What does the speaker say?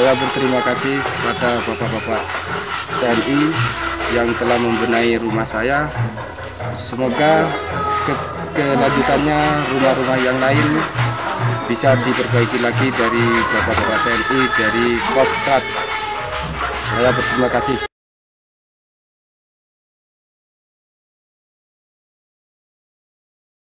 Saya berterima kasih kepada bapak-bapak TNI yang telah membenahi rumah saya. Semoga ke kelanjutannya rumah-rumah yang lain bisa diperbaiki lagi dari bapak-bapak TNI dari Kostrad. Saya berterima kasih.